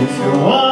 If you want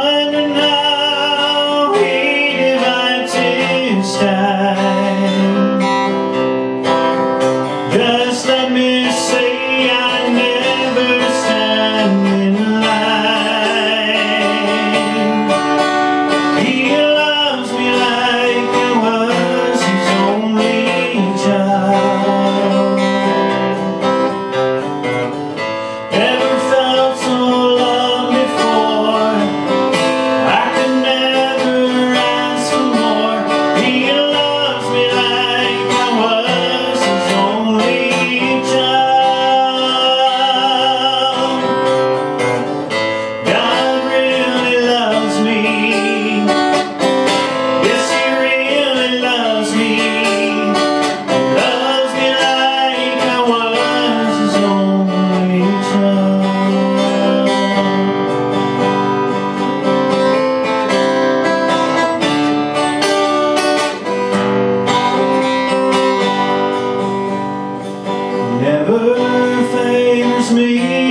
me.